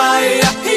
my,